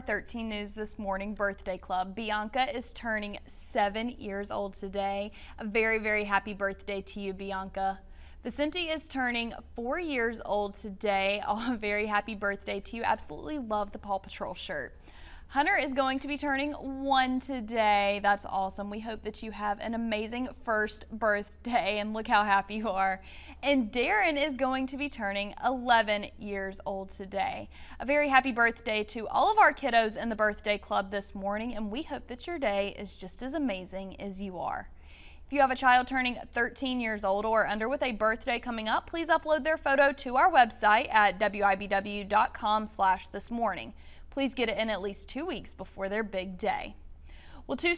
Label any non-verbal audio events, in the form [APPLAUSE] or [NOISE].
13 News this morning birthday club. Bianca is turning seven years old today. A very, very happy birthday to you, Bianca. Vicente is turning four years old today. [LAUGHS] Oh, a very happy birthday to you. Absolutely love the Paw Patrol shirt. Hunter is going to be turning one today. That's awesome. We hope that you have an amazing first birthday and look how happy you are. And Darren is going to be turning 11 years old today. A very happy birthday to all of our kiddos in the birthday club this morning and we hope that your day is just as amazing as you are. If you have a child turning 13 years old or under with a birthday coming up, please upload their photo to our website at wibw.com slash this morning. Please get it in at least two weeks before their big day. Well, two